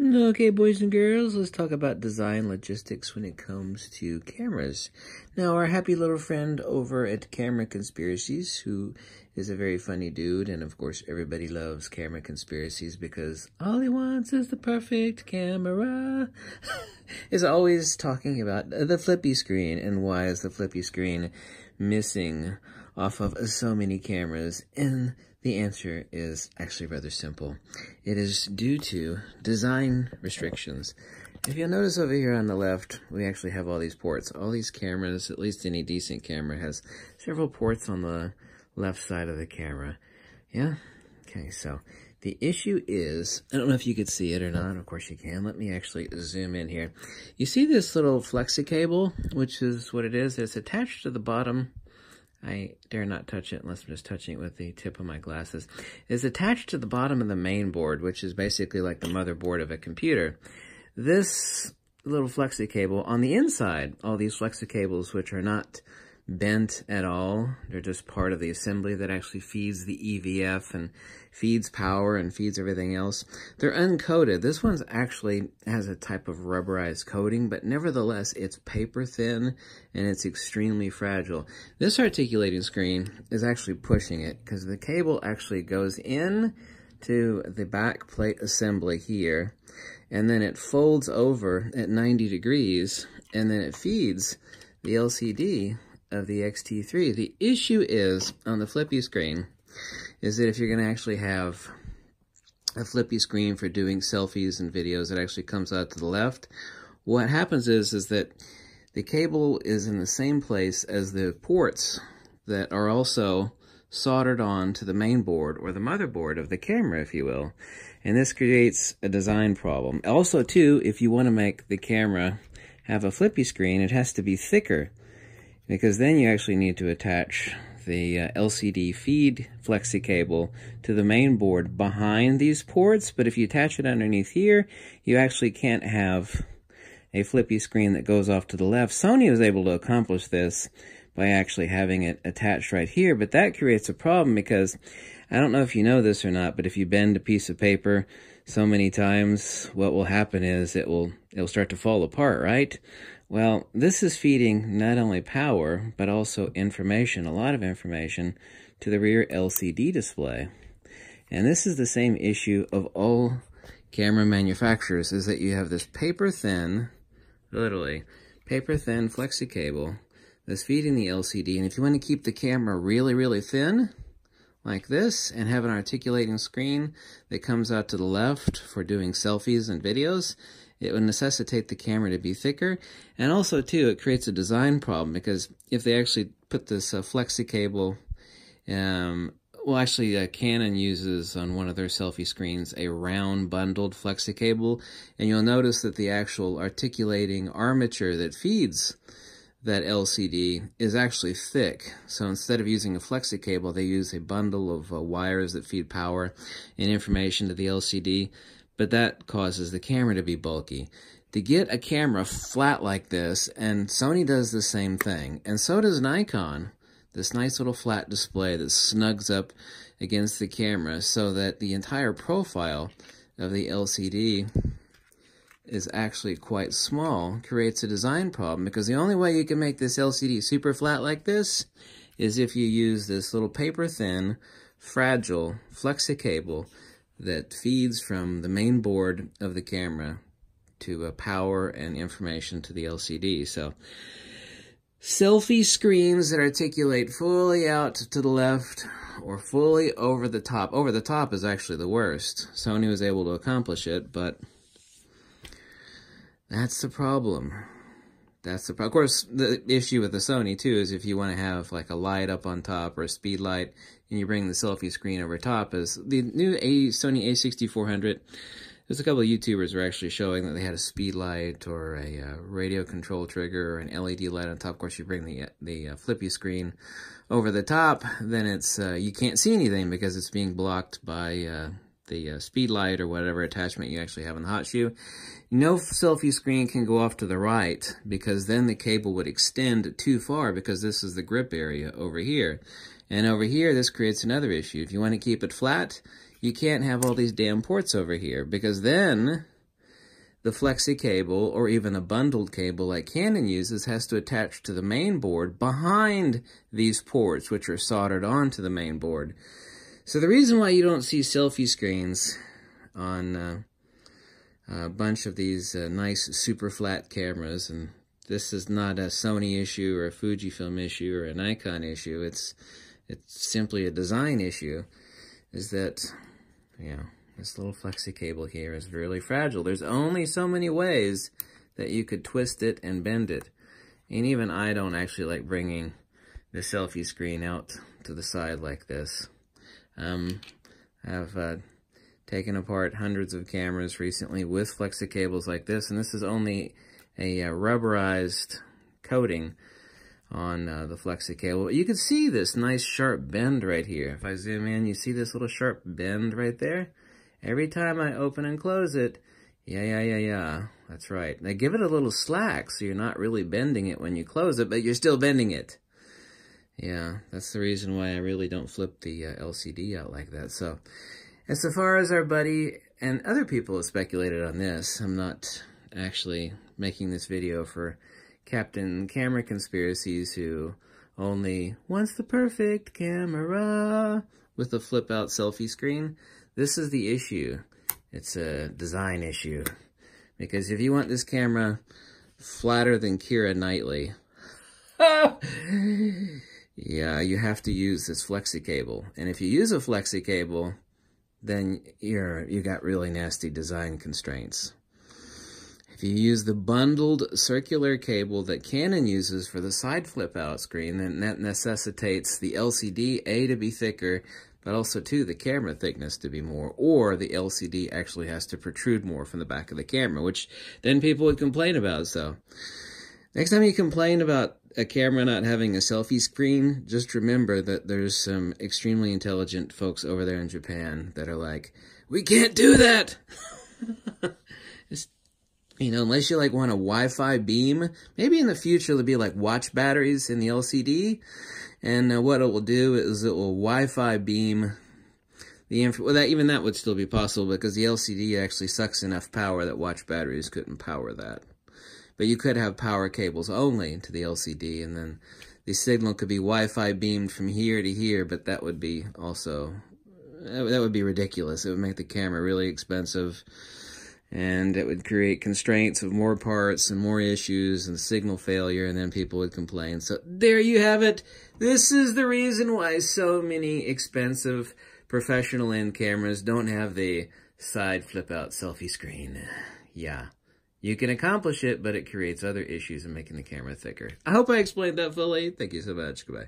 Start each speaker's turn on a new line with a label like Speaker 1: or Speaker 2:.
Speaker 1: Okay, boys and girls, let's talk about design logistics when it comes to cameras. Now, our happy little friend over at Camera Conspiracies, who is a very funny dude, and of course, everybody loves Camera Conspiracies because all he wants is the perfect camera, is always talking about the flippy screen and why is the flippy screen missing off of so many cameras. And the answer is actually rather simple. It is due to design restrictions. If you'll notice over here on the left, we actually have all these ports. All these cameras, at least any decent camera, has several ports on the left side of the camera. Yeah? Okay, so the issue is, I don't know if you could see it or not. Of course you can. Let me actually zoom in here. You see this little flexi cable, which is what it is. It's attached to the bottom I dare not touch it unless I'm just touching it with the tip of my glasses, is attached to the bottom of the main board, which is basically like the motherboard of a computer. This little flexi cable on the inside, all these flexi cables, which are not bent at all. They're just part of the assembly that actually feeds the EVF and feeds power and feeds everything else. They're uncoated. This one's actually has a type of rubberized coating, but nevertheless, it's paper thin and it's extremely fragile. This articulating screen is actually pushing it because the cable actually goes in to the back plate assembly here, and then it folds over at 90 degrees, and then it feeds the LCD of the X-T3. The issue is, on the flippy screen, is that if you're going to actually have a flippy screen for doing selfies and videos, it actually comes out to the left. What happens is, is that the cable is in the same place as the ports that are also soldered on to the main board or the motherboard of the camera, if you will. And this creates a design problem. Also, too, if you want to make the camera have a flippy screen, it has to be thicker because then you actually need to attach the uh, LCD feed flexi cable to the main board behind these ports, but if you attach it underneath here, you actually can't have a flippy screen that goes off to the left. Sony was able to accomplish this by actually having it attached right here, but that creates a problem because I don't know if you know this or not, but if you bend a piece of paper so many times, what will happen is it will it'll start to fall apart, right? Well, this is feeding not only power, but also information, a lot of information, to the rear LCD display. And this is the same issue of all camera manufacturers, is that you have this paper-thin, literally, paper-thin flexi cable that's feeding the LCD. And if you want to keep the camera really, really thin, like this, and have an articulating screen that comes out to the left for doing selfies and videos, it would necessitate the camera to be thicker. And also, too, it creates a design problem because if they actually put this uh, flexi cable, um, well, actually, uh, Canon uses on one of their selfie screens a round bundled flexi cable, and you'll notice that the actual articulating armature that feeds that LCD is actually thick. So instead of using a flexi cable, they use a bundle of uh, wires that feed power and information to the LCD but that causes the camera to be bulky. To get a camera flat like this, and Sony does the same thing, and so does Nikon, this nice little flat display that snugs up against the camera so that the entire profile of the LCD is actually quite small, creates a design problem because the only way you can make this LCD super flat like this is if you use this little paper thin, fragile flexi cable that feeds from the main board of the camera to uh, power and information to the LCD. So selfie screens that articulate fully out to the left or fully over the top. Over the top is actually the worst. Sony was able to accomplish it, but that's the problem. That's the of course the issue with the Sony too is if you want to have like a light up on top or a speed light and you bring the selfie screen over top is the new a Sony A6400 there's a couple of YouTubers were actually showing that they had a speed light or a uh, radio control trigger or an LED light on top. Of course, you bring the the uh, flippy screen over the top, then it's uh, you can't see anything because it's being blocked by uh, the uh, speed light or whatever attachment you actually have in the hot shoe. No selfie screen can go off to the right because then the cable would extend too far because this is the grip area over here. And over here, this creates another issue. If you want to keep it flat, you can't have all these damn ports over here because then the flexi cable or even a bundled cable like Canon uses has to attach to the main board behind these ports, which are soldered onto the main board. So the reason why you don't see selfie screens on uh, a bunch of these uh, nice super flat cameras, and this is not a Sony issue or a Fujifilm issue or a Nikon issue, it's, it's simply a design issue, is that, you know, this little flexi cable here is really fragile. There's only so many ways that you could twist it and bend it. And even I don't actually like bringing the selfie screen out to the side like this. Um, I've uh, taken apart hundreds of cameras recently with flexi cables like this, and this is only a uh, rubberized coating on uh, the flexi cable. You can see this nice sharp bend right here. If I zoom in, you see this little sharp bend right there? Every time I open and close it, yeah, yeah, yeah, yeah, that's right. Now give it a little slack so you're not really bending it when you close it, but you're still bending it. Yeah, that's the reason why I really don't flip the uh, LCD out like that. So, as far as our buddy and other people have speculated on this, I'm not actually making this video for Captain Camera Conspiracies who only wants the perfect camera with a flip out selfie screen. This is the issue. It's a design issue. Because if you want this camera flatter than Keira Knightley, yeah, you have to use this flexi cable. And if you use a flexi cable, then you're you got really nasty design constraints. If you use the bundled circular cable that Canon uses for the side flip out screen, then that necessitates the LCD A to be thicker but also too the camera thickness to be more, or the LCD actually has to protrude more from the back of the camera, which then people would complain about. So next time you complain about a camera not having a selfie screen, just remember that there's some extremely intelligent folks over there in Japan that are like, we can't do that. just, you know, unless you like want a Wi-Fi beam, maybe in the future there'll be like watch batteries in the LCD. And uh, what it will do is it will Wi-Fi beam the info. Well, that, even that would still be possible because the LCD actually sucks enough power that watch batteries couldn't power that. But you could have power cables only to the LCD, and then the signal could be Wi-Fi beamed from here to here, but that would be also, that would be ridiculous. It would make the camera really expensive and it would create constraints of more parts and more issues and signal failure, and then people would complain. So there you have it. This is the reason why so many expensive professional end cameras don't have the side flip out selfie screen. Yeah. You can accomplish it, but it creates other issues in making the camera thicker. I hope I explained that fully. Thank you so much. Goodbye.